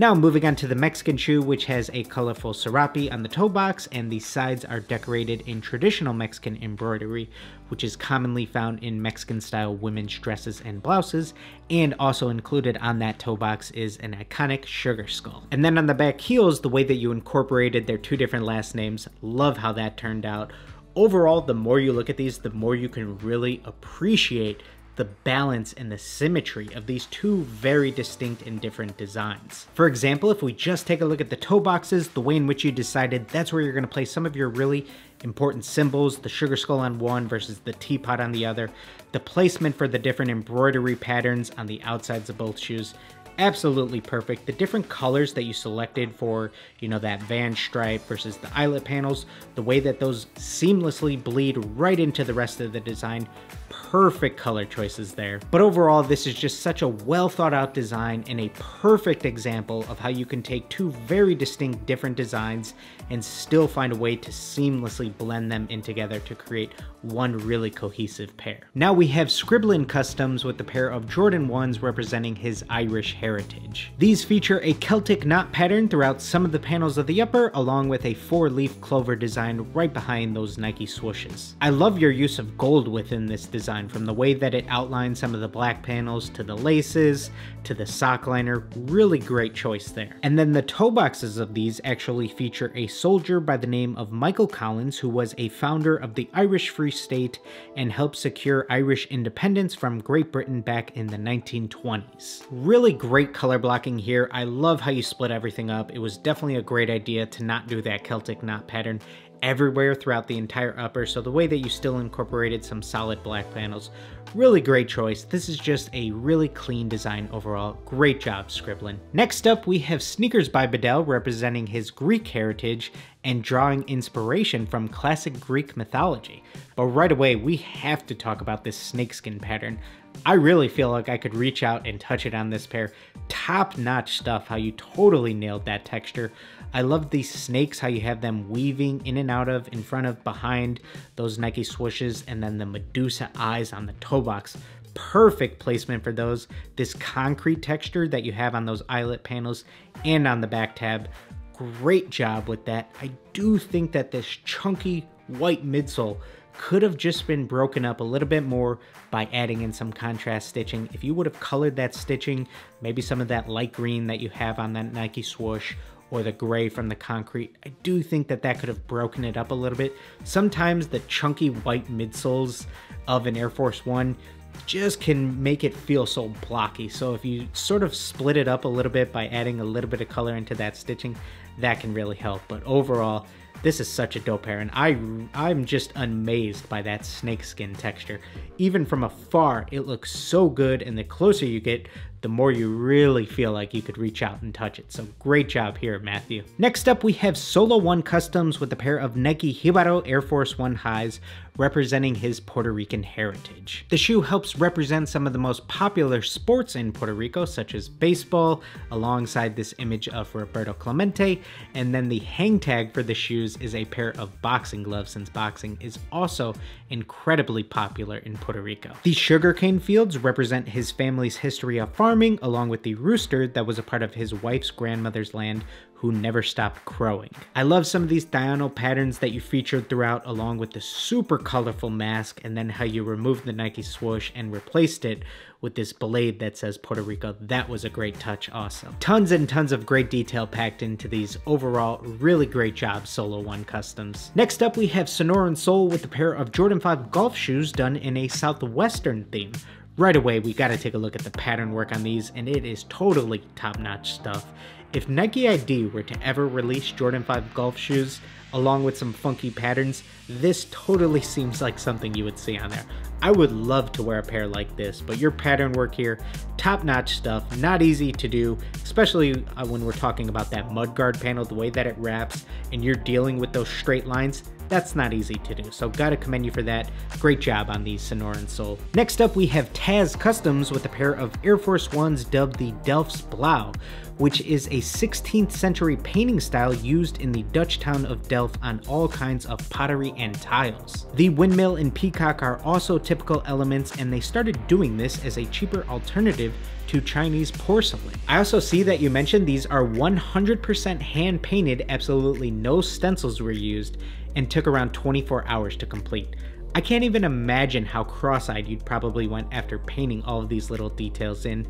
now moving on to the Mexican shoe, which has a colorful serape on the toe box, and the sides are decorated in traditional Mexican embroidery, which is commonly found in Mexican style women's dresses and blouses, and also included on that toe box is an iconic sugar skull. And then on the back heels, the way that you incorporated their two different last names, love how that turned out. Overall, the more you look at these, the more you can really appreciate the balance and the symmetry of these two very distinct and different designs. For example, if we just take a look at the toe boxes, the way in which you decided that's where you're going to place some of your really important symbols, the sugar skull on one versus the teapot on the other, the placement for the different embroidery patterns on the outsides of both shoes, absolutely perfect. The different colors that you selected for, you know, that van stripe versus the eyelet panels, the way that those seamlessly bleed right into the rest of the design, perfect color choices there. But overall, this is just such a well thought out design and a perfect example of how you can take two very distinct different designs and still find a way to seamlessly blend them in together to create one really cohesive pair. Now we have Scriblin Customs with the pair of Jordan 1s representing his Irish heritage. These feature a Celtic knot pattern throughout some of the panels of the upper along with a four leaf clover design right behind those Nike swooshes. I love your use of gold within this design design from the way that it outlines some of the black panels to the laces to the sock liner. Really great choice there. And then the toe boxes of these actually feature a soldier by the name of Michael Collins, who was a founder of the Irish Free State and helped secure Irish independence from Great Britain back in the 1920s. Really great color blocking here. I love how you split everything up. It was definitely a great idea to not do that Celtic knot pattern everywhere throughout the entire upper, so the way that you still incorporated some solid black panels, really great choice. This is just a really clean design overall. Great job, Scriblin. Next up, we have Sneakers by Bedell representing his Greek heritage and drawing inspiration from classic Greek mythology. But right away, we have to talk about this snakeskin pattern. I really feel like I could reach out and touch it on this pair. Top notch stuff, how you totally nailed that texture. I love these snakes, how you have them weaving in and out of, in front of, behind those Nike swooshes, and then the Medusa eyes on the toe box. Perfect placement for those. This concrete texture that you have on those eyelet panels and on the back tab. Great job with that. I do think that this chunky white midsole could have just been broken up a little bit more by adding in some contrast stitching. If you would have colored that stitching, maybe some of that light green that you have on that Nike swoosh or the gray from the concrete, I do think that that could have broken it up a little bit. Sometimes the chunky white midsoles of an Air Force One just can make it feel so blocky. So if you sort of split it up a little bit by adding a little bit of color into that stitching, that can really help. But overall, this is such a dope pair, and I, I'm just amazed by that snakeskin texture. Even from afar, it looks so good, and the closer you get, the more you really feel like you could reach out and touch it. So great job here, Matthew. Next up, we have Solo One Customs with a pair of Nike Jibaro Air Force One highs representing his Puerto Rican heritage. The shoe helps represent some of the most popular sports in Puerto Rico, such as baseball, alongside this image of Roberto Clemente, and then the hang tag for the shoes is a pair of boxing gloves since boxing is also incredibly popular in Puerto Rico. The sugarcane fields represent his family's history of farming, along with the rooster that was a part of his wife's grandmother's land who never stopped crowing. I love some of these diagonal patterns that you featured throughout along with the super colorful mask and then how you removed the Nike swoosh and replaced it with this blade that says Puerto Rico. That was a great touch also. Tons and tons of great detail packed into these. Overall, really great job Solo One Customs. Next up we have Sonoran Soul with a pair of Jordan 5 golf shoes done in a southwestern theme. Right away, we gotta take a look at the pattern work on these, and it is totally top-notch stuff. If Nike ID were to ever release Jordan 5 golf shoes, along with some funky patterns, this totally seems like something you would see on there. I would love to wear a pair like this, but your pattern work here, top notch stuff, not easy to do, especially uh, when we're talking about that mudguard panel, the way that it wraps, and you're dealing with those straight lines, that's not easy to do, so gotta commend you for that. Great job on these Sonoran Soul. Next up, we have Taz Customs with a pair of Air Force Ones dubbed the Delfts Blauw, which is a 16th century painting style used in the Dutch town of Delft on all kinds of pottery and tiles. The windmill and peacock are also typical elements and they started doing this as a cheaper alternative to Chinese porcelain. I also see that you mentioned these are 100% hand painted, absolutely no stencils were used, and took around 24 hours to complete. I can't even imagine how cross-eyed you'd probably went after painting all of these little details in.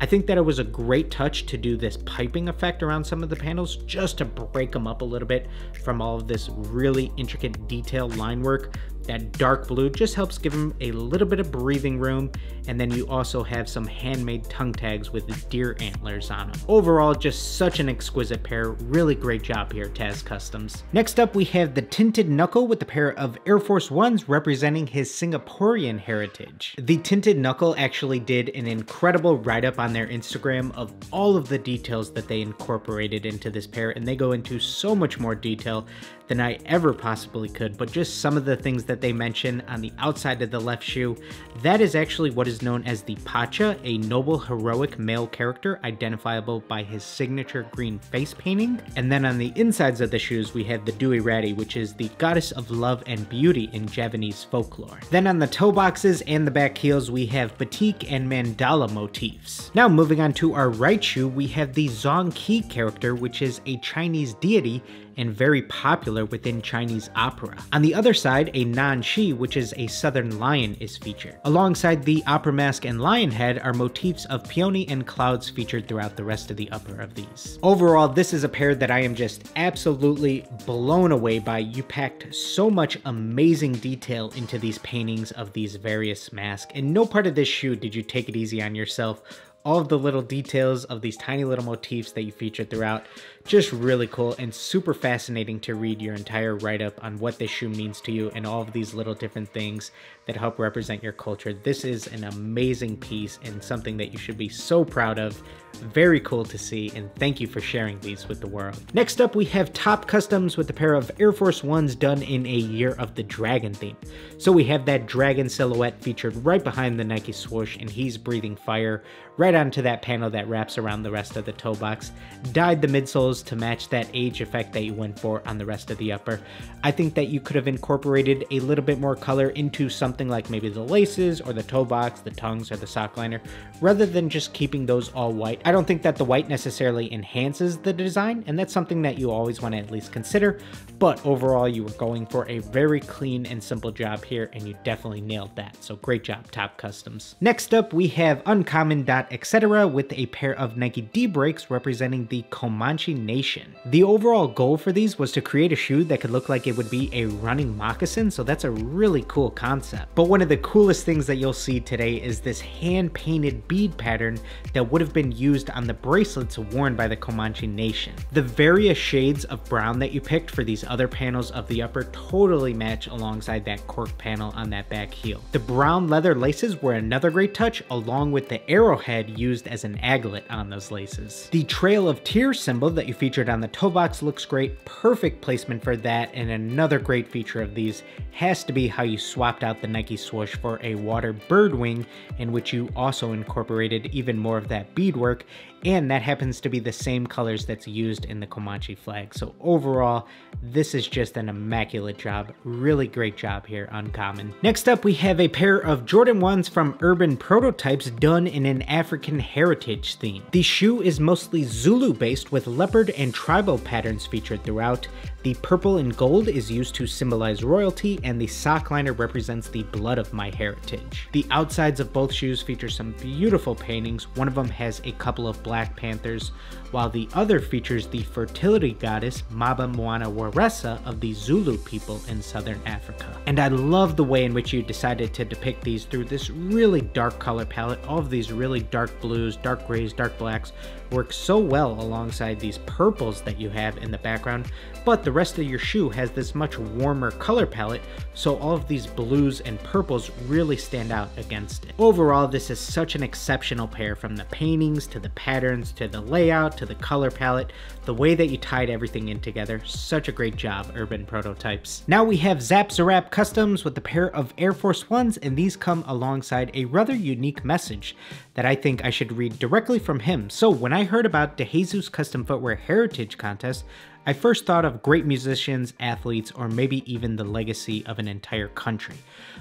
I think that it was a great touch to do this piping effect around some of the panels just to break them up a little bit from all of this really intricate detail line work that dark blue just helps give them a little bit of breathing room, and then you also have some handmade tongue tags with deer antlers on them. Overall, just such an exquisite pair. Really great job here, Taz Customs. Next up, we have the Tinted Knuckle with a pair of Air Force Ones representing his Singaporean heritage. The Tinted Knuckle actually did an incredible write-up on their Instagram of all of the details that they incorporated into this pair, and they go into so much more detail than I ever possibly could, but just some of the things that they mention on the outside of the left shoe, that is actually what is known as the Pacha, a noble heroic male character identifiable by his signature green face painting. And then on the insides of the shoes, we have the Dewi Ratih, which is the goddess of love and beauty in Javanese folklore. Then on the toe boxes and the back heels, we have batik and mandala motifs. Now moving on to our right shoe, we have the Zhong Kui character, which is a Chinese deity and very popular within Chinese opera. On the other side, a Nan-Shi, which is a southern lion, is featured. Alongside the opera mask and lion head are motifs of peony and clouds featured throughout the rest of the upper of these. Overall, this is a pair that I am just absolutely blown away by. You packed so much amazing detail into these paintings of these various masks, and no part of this shoe did you take it easy on yourself all of the little details of these tiny little motifs that you featured throughout just really cool and super fascinating to read your entire write-up on what this shoe means to you and all of these little different things that help represent your culture. This is an amazing piece and something that you should be so proud of. Very cool to see and thank you for sharing these with the world. Next up we have Top Customs with a pair of Air Force Ones done in a year of the dragon theme. So we have that dragon silhouette featured right behind the Nike swoosh and he's breathing fire right onto that panel that wraps around the rest of the toe box. Dyed the midsoles to match that age effect that you went for on the rest of the upper. I think that you could have incorporated a little bit more color into something like maybe the laces or the toe box, the tongues, or the sock liner, rather than just keeping those all white. I don't think that the white necessarily enhances the design, and that's something that you always want to at least consider, but overall you were going for a very clean and simple job here, and you definitely nailed that, so great job, Top Customs. Next up, we have Uncommon Dot Etc. with a pair of Nike Daybreaks representing the Comanche Nation. The overall goal for these was to create a shoe that could look like it would be a running moccasin, so that's a really cool concept. But one of the coolest things that you'll see today is this hand-painted bead pattern that would have been used on the bracelets worn by the Comanche Nation. The various shades of brown that you picked for these other panels of the upper totally match alongside that cork panel on that back heel. The brown leather laces were another great touch along with the arrowhead used as an aglet on those laces. The Trail of Tears symbol that you featured on the toe box looks great, perfect placement for that, and another great feature of these has to be how you swapped out the Nike swoosh for a water bird wing in which you also incorporated even more of that beadwork and that happens to be the same colors that's used in the Comanche flag. So overall, this is just an immaculate job. Really great job here, Uncommon. Next up, we have a pair of Jordan 1s from Urban Prototypes done in an African heritage theme. The shoe is mostly Zulu based with leopard and tribal patterns featured throughout. The purple and gold is used to symbolize royalty, and the sock liner represents the blood of my heritage. The outsides of both shoes feature some beautiful paintings. One of them has a couple of Black Panthers, while the other features the fertility goddess Mbaba Mwana Waresa of the Zulu people in southern Africa. And I love the way in which you decided to depict these through this really dark color palette. All of these really dark blues, dark grays, dark blacks work so well alongside these purples that you have in the background, but the rest of your shoe has this much warmer color palette, so all of these blues and purples really stand out against it. Overall, this is such an exceptional pair from the paintings to the patterns to the layout to the color palette, the way that you tied everything in together, such a great job, Urban Prototypes. Now we have Zap Zarap Customs with a pair of Air Force Ones, and these come alongside a rather unique message that I think I should read directly from him. So when I heard about DeJesus Custom Footwear Heritage Contest, I first thought of great musicians, athletes, or maybe even the legacy of an entire country.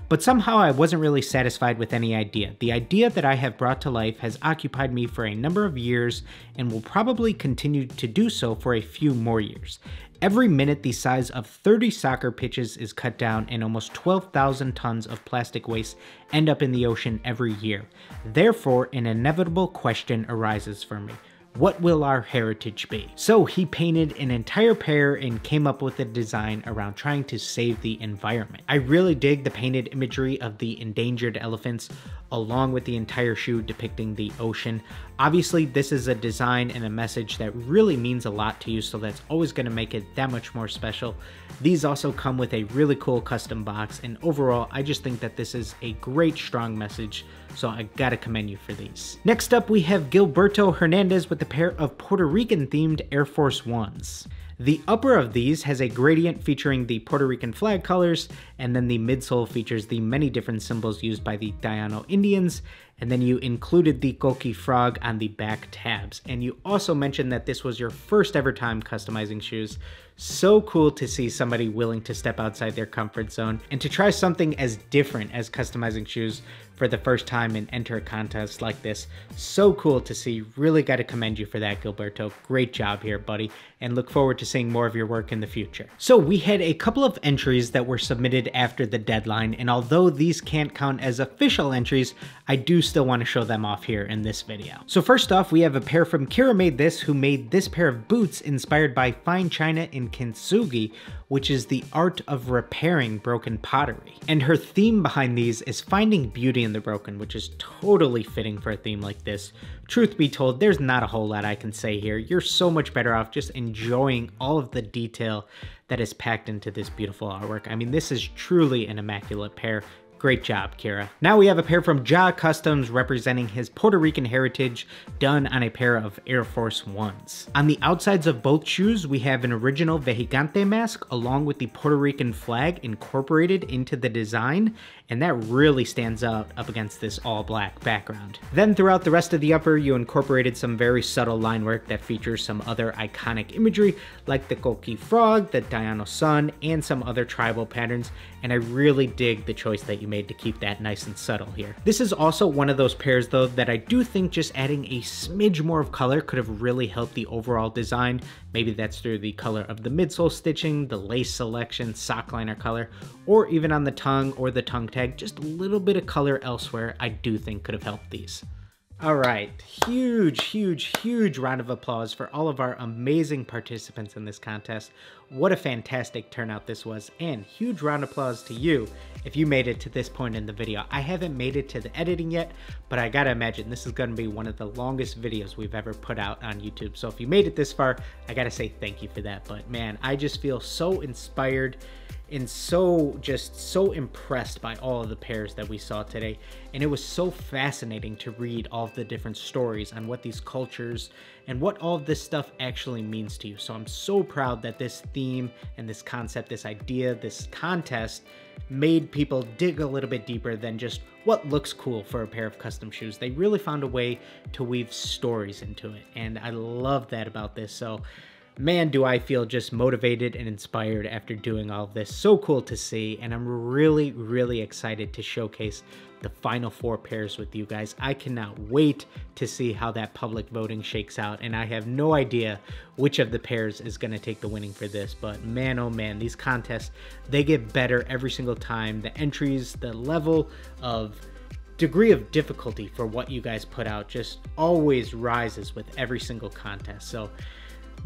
But somehow I wasn't really satisfied with any idea. The idea that I have brought to life has occupied me for a number of years and will probably continue to do so for a few more years. Every minute, the size of 30 soccer pitches is cut down, and almost 12,000 tons of plastic waste end up in the ocean every year. Therefore, an inevitable question arises for me what will our heritage be? So he painted an entire pair and came up with a design around trying to save the environment. I really dig the painted imagery of the endangered elephants along with the entire shoe depicting the ocean. Obviously, this is a design and a message that really means a lot to you, so that's always going to make it that much more special. These also come with a really cool custom box, and overall, I just think that this is a great, strong message, so I gotta commend you for these. Next up, we have Gilberto Hernandez with a pair of Puerto Rican themed Air Force Ones. The upper of these has a gradient featuring the Puerto Rican flag colors, and then the midsole features the many different symbols used by the Taino Indians, and then you included the Coqui frog on the back tabs. And you also mentioned that this was your first ever time customizing shoes, so cool to see somebody willing to step outside their comfort zone and to try something as different as customizing shoes for the first time and enter a contest like this. So cool to see. Really got to commend you for that, Gilberto. Great job here, buddy, and look forward to seeing more of your work in the future. So we had a couple of entries that were submitted after the deadline, and although these can't count as official entries, I do still want to show them off here in this video. So first off, we have a pair from Kira Made This, who made this pair of boots inspired by fine china in kintsugi, which is the art of repairing broken pottery. And her theme behind these is finding beauty in the broken, which is totally fitting for a theme like this. Truth be told, there's not a whole lot I can say here. You're so much better off just enjoying all of the detail that is packed into this beautiful artwork. I mean, this is truly an immaculate pair. Great job, Kira. Now we have a pair from Ja Customs representing his Puerto Rican heritage done on a pair of Air Force Ones. On the outsides of both shoes, we have an original Vejigante mask along with the Puerto Rican flag incorporated into the design, and that really stands out up against this all black background. Then throughout the rest of the upper, you incorporated some very subtle line work that features some other iconic imagery like the Coqui frog, the Taino sun, and some other tribal patterns, and I really dig the choice that you made to keep that nice and subtle here. This is also one of those pairs though that I do think just adding a smidge more of color could have really helped the overall design. Maybe that's through the color of the midsole stitching, the lace selection, sock liner color, or even on the tongue or the tongue tag, just a little bit of color elsewhere I do think could have helped these. All right, huge, huge, huge round of applause for all of our amazing participants in this contest. What a fantastic turnout this was, and huge round of applause to you if you made it to this point in the video. I haven't made it to the editing yet, but I gotta imagine this is gonna be one of the longest videos we've ever put out on YouTube. So if you made it this far, I gotta say thank you for that. But man, I just feel so inspired and so just so impressed by all of the pairs that we saw today. And it was so fascinating to read all of the different stories on what these cultures and what all of this stuff actually means to you. So i'm so proud that this theme and this concept this idea this contest made people dig a little bit deeper than just what looks cool for a pair of custom shoes. They really found a way to weave stories into it. And i love that about this. So man, do I feel just motivated and inspired after doing all this. So cool to see, and I'm really, really excited to showcase the final four pairs with you guys. I cannot wait to see how that public voting shakes out, and I have no idea which of the pairs is going to take the winning for this, but man, oh man, these contests, they get better every single time. The entries, the level of degree of difficulty for what you guys put out just always rises with every single contest. So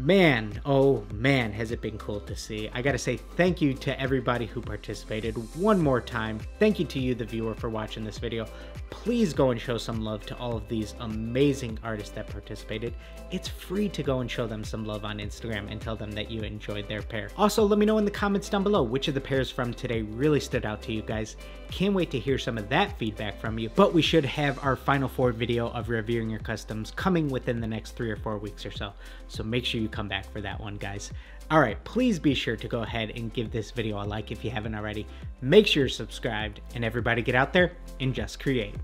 Man, oh man, has it been cool to see. I gotta say thank you to everybody who participated one more time. Thank you to you, the viewer, for watching this video. Please go and show some love to all of these amazing artists that participated. It's free to go and show them some love on Instagram and tell them that you enjoyed their pair. Also, let me know in the comments down below which of the pairs from today really stood out to you guys. Can't wait to hear some of that feedback from you, but we should have our final four video of reviewing your customs coming within the next three or four weeks or so. So make sure you come back for that one, guys. All right, please be sure to go ahead and give this video a like if you haven't already. Make sure you're subscribed, and everybody get out there and just create.